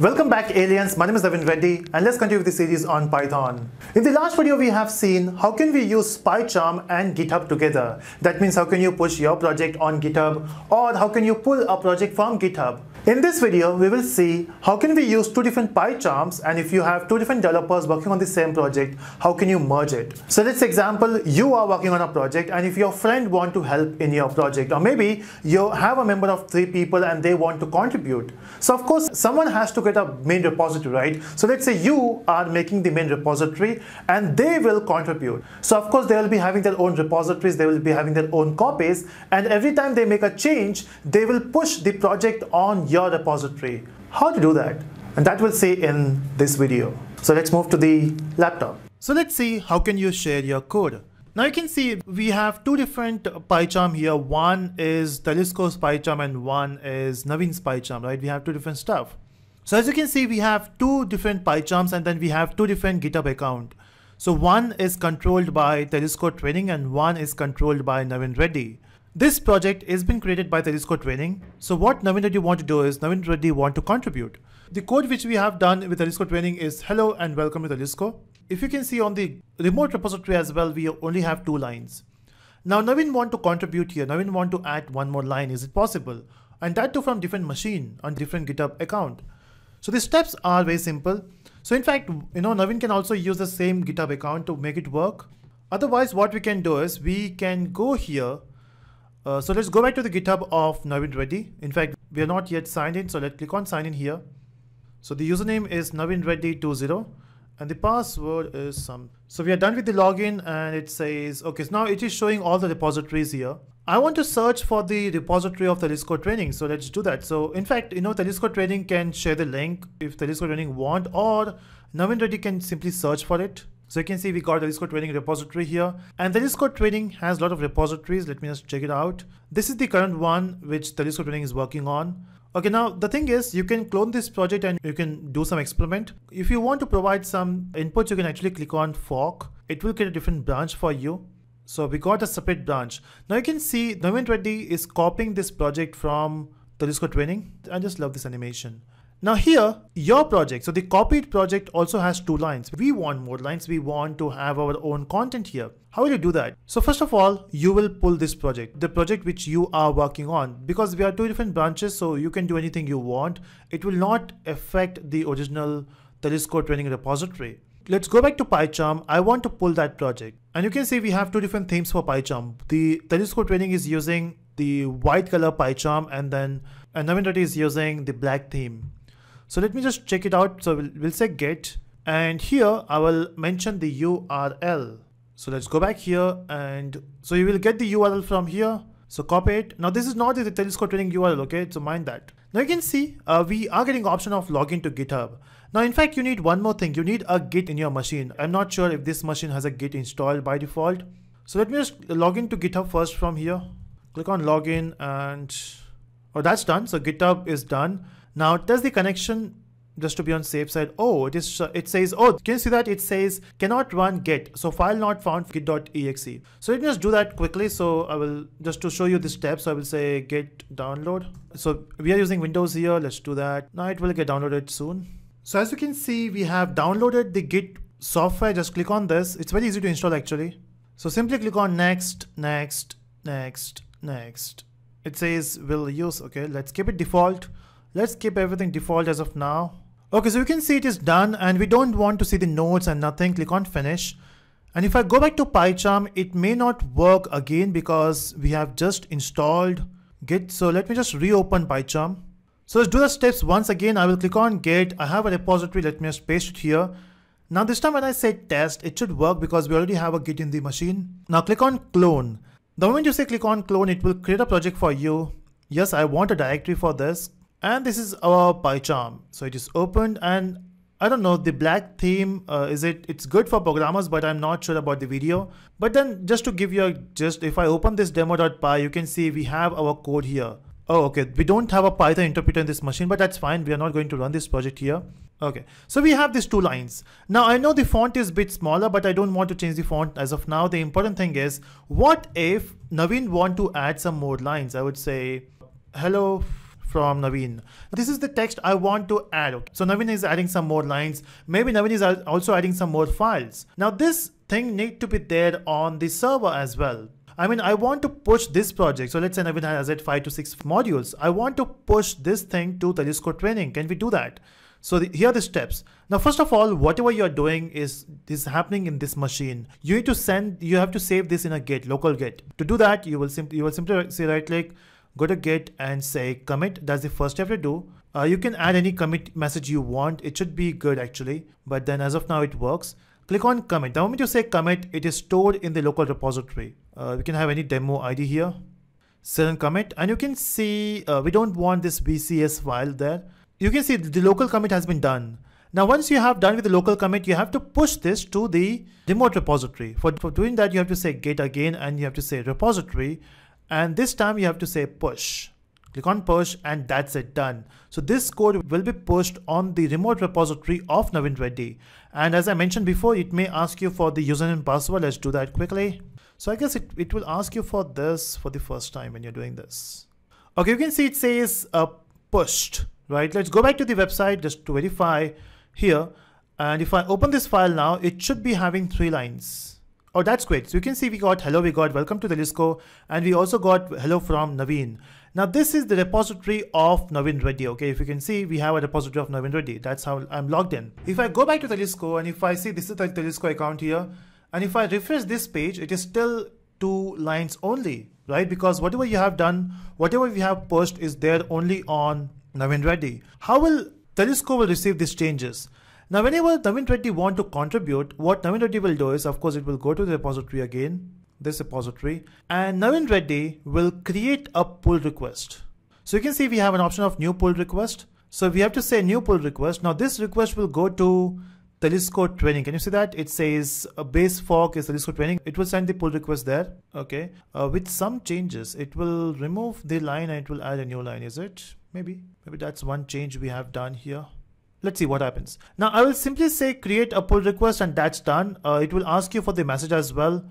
Welcome back aliens, my name is Navin Reddy and let's continue with the series on Python. In the last video we have seen how can we use PyCharm and GitHub together. That means how can you push your project on GitHub or how can you pull a project from GitHub. In this video, we will see how can we use two different PyCharms and if you have two different developers working on the same project, how can you merge it? So let's example, you are working on a project and if your friend want to help in your project or maybe you have a member of three people and they want to contribute. So of course, someone has to get a main repository, right? So let's say you are making the main repository and they will contribute. So of course, they will be having their own repositories, they will be having their own copies and every time they make a change, they will push the project on your repository. How to do that? And that we'll see in this video. So let's move to the laptop. So let's see how can you share your code. Now you can see we have two different PyCharm here. One is Telusko's PyCharm and one is Navin's PyCharm, right? We have two different stuff. So as you can see, we have two different PyCharms and then we have two different GitHub account. So one is controlled by Telusko Training and one is controlled by Navin Reddy. This project is been created by Telusko Training. So what Navin Reddy want to do is Navin Reddy want to contribute. The code which we have done with Telusko Training is hello and welcome to Telusko. If you can see on the remote repository as well, we only have two lines. Now Navin want to contribute here. Navin want to add one more line. Is it possible? And that too from different machine on different GitHub account. So the steps are very simple. So in fact, you know, Navin can also use the same GitHub account to make it work. Otherwise, what we can do is we can go here uh, so let's go back to the GitHub of Navin Reddy. In fact, we are not yet signed in, so let's click on sign in here. So the username is Navin Reddy 20 and the password is some. So we are done with the login and it says, okay, so now it is showing all the repositories here. I want to search for the repository of Telusko Training. So let's do that. So in fact, you know, Telusko Training can share the link if Telusko Training want or Navin Reddy can simply search for it. So you can see we got the Telusko Training repository here and the Telusko Training has a lot of repositories. Let me just check it out. This is the current one which the Telusko Training is working on. Okay, now the thing is you can clone this project and you can do some experiment. If you want to provide some input, you can actually click on fork. It will create a different branch for you. So we got a separate branch. Now you can see Navin Reddy is copying this project from the Telusko Training. I just love this animation. Now here, your project, so the copied project also has two lines. We want more lines. We want to have our own content here. How will you do that? So first of all, you will pull this project, the project which you are working on, because we are two different branches, so you can do anything you want. It will not affect the original Telusko training repository. Let's go back to PyCharm. I want to pull that project. And you can see we have two different themes for PyCharm. The Telusko training is using the white color PyCharm and then and Navin is using the black theme. So let me just check it out. So we'll, we'll say Git and here I will mention the URL. So let's go back here and so you will get the URL from here. So copy it. Now this is not the Telusko training URL, okay? So mind that. Now you can see uh, we are getting option of login to GitHub. Now in fact you need one more thing. You need a Git in your machine. I'm not sure if this machine has a Git installed by default. So let me just log into GitHub first from here. Click on login and oh that's done. So GitHub is done. Now does the connection just to be on safe side oh it is uh, it says oh can you see that? It says cannot run git so file not found git.exe so me just do that quickly so i will just to show you the steps so i will say git download. So we are using windows here let's do that. Now it will get downloaded soon. So as you can see we have downloaded the git software just click on this. It's very easy to install actually. So simply click on next next next next. It says will use okay let's keep it default Let's keep everything default as of now. Okay, so you can see it is done and we don't want to see the nodes and nothing. Click on finish. And if I go back to PyCharm, it may not work again because we have just installed Git. So let me just reopen PyCharm. So let's do the steps once again. I will click on Git. I have a repository. Let me just paste it here. Now this time when I say test, it should work because we already have a Git in the machine. Now click on clone. The moment you say click on clone, it will create a project for you. Yes, I want a directory for this and this is our PyCharm. So it is opened and I don't know the black theme uh, is it it's good for programmers but I'm not sure about the video. But then just to give you a just if I open this demo.py you can see we have our code here. Oh okay. We don't have a Python interpreter in this machine but that's fine. We are not going to run this project here. Okay. So we have these two lines. Now I know the font is a bit smaller but I don't want to change the font as of now. The important thing is what if Navin want to add some more lines? I would say hello from Navin. This is the text I want to add. So Navin is adding some more lines. Maybe Navin is also adding some more files. Now this thing need to be there on the server as well. I mean, I want to push this project. So let's say Navin has it five to six modules. I want to push this thing to Telusko training. Can we do that? So the, here are the steps. Now, first of all, whatever you're doing is, is happening in this machine. You need to send, you have to save this in a Git, local Git. To do that, you will simply, you will simply say right click, go to Git and say commit. That's the first step to do. Uh, you can add any commit message you want. It should be good actually, but then as of now it works. Click on commit. The moment you say commit, it is stored in the local repository. Uh, we can have any demo ID here. And commit, and you can see uh, we don't want this VCS file there you can see the local commit has been done. Now, once you have done with the local commit, you have to push this to the remote repository. For, for doing that, you have to say git again and you have to say repository. And this time you have to say push. Click on push and that's it done. So this code will be pushed on the remote repository of Navin Reddy. And as I mentioned before, it may ask you for the username and password. Let's do that quickly. So I guess it, it will ask you for this for the first time when you're doing this. Okay, you can see it says uh, pushed right? Let's go back to the website just to verify here. And if I open this file now, it should be having three lines. Oh, that's great. So you can see we got hello, we got welcome to Telusko, and we also got hello from Navin. Now this is the repository of Navin Reddy. Okay, if you can see, we have a repository of Navin Reddy. That's how I'm logged in. If I go back to Telusko and if I see this is the Telusko account here, and if I refresh this page, it is still two lines only, right? Because whatever you have done, whatever we have pushed is there only on Navin Reddy. How will Telusko will receive these changes? Now, whenever Navin Reddy want to contribute, what Navin Reddy will do is, of course, it will go to the repository again, this repository, and Navin Reddy will create a pull request. So you can see we have an option of new pull request. So we have to say new pull request. Now this request will go to Telusko training. Can you see that? It says a base fork is Telusko training. It will send the pull request there. Okay. Uh, with some changes, it will remove the line and it will add a new line. Is it? Maybe. Maybe that's one change we have done here. Let's see what happens. Now I will simply say create a pull request and that's done. Uh, it will ask you for the message as well.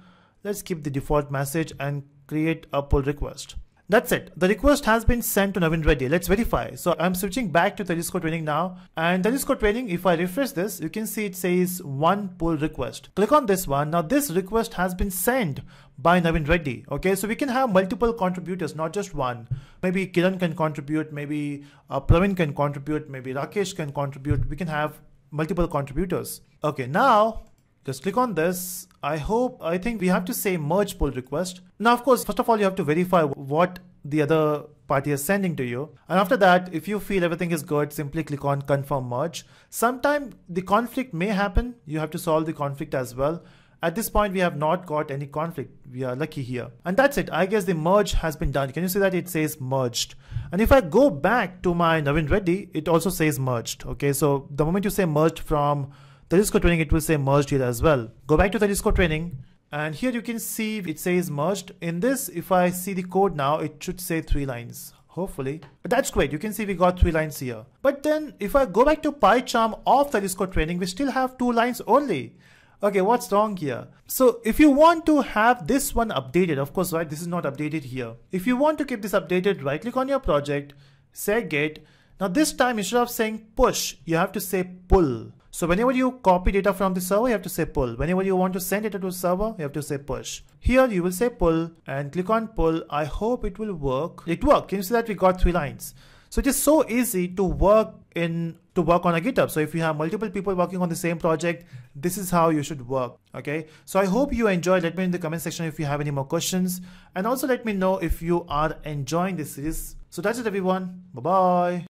Let's keep the default message and create a pull request. That's it. The request has been sent to Navin Reddy. Let's verify. So I'm switching back to Telusko training now. And Telusko training, if I refresh this, you can see it says one pull request. Click on this one. Now this request has been sent by Navin Reddy. Okay, so we can have multiple contributors, not just one. Maybe Kiran can contribute, maybe uh, Praveen can contribute, maybe Rakesh can contribute. We can have multiple contributors. Okay, now just click on this. I hope, I think we have to say merge pull request. Now, of course, first of all, you have to verify what the other party is sending to you. And after that, if you feel everything is good, simply click on confirm merge. Sometime the conflict may happen. You have to solve the conflict as well. At this point, we have not got any conflict. We are lucky here. And that's it. I guess the merge has been done. Can you see that it says merged? And if I go back to my Navin Reddy, it also says merged. Okay, so the moment you say merged from Telusko training, it will say merged here as well. Go back to Telusko training. And here you can see it says merged. In this, if I see the code now, it should say three lines hopefully. But that's great. You can see we got three lines here. But then if I go back to PyCharm of Telusko training, we still have two lines only. Okay, what's wrong here? So if you want to have this one updated, of course, right, this is not updated here. If you want to keep this updated, right click on your project, say Git. Now this time instead of saying push, you have to say pull. So whenever you copy data from the server, you have to say pull. Whenever you want to send it to the server, you have to say push. Here you will say pull and click on pull. I hope it will work. It worked. Can you see that we got three lines? So it is so easy to work in to work on a GitHub. So if you have multiple people working on the same project, this is how you should work. Okay. So I hope you enjoyed. Let me in the comment section if you have any more questions, and also let me know if you are enjoying this series. So that's it, everyone. Bye bye.